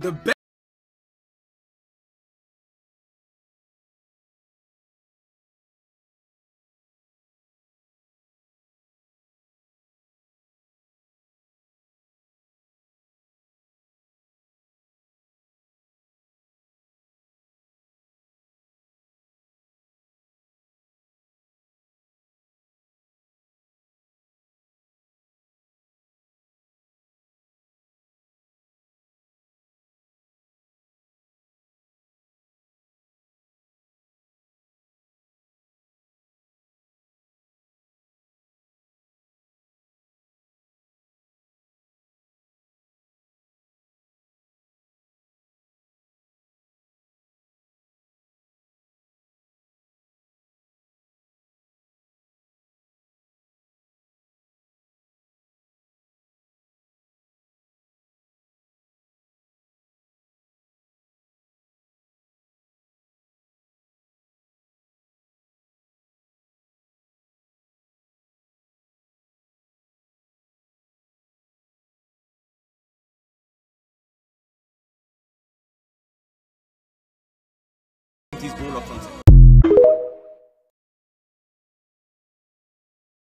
the best. These ball up onto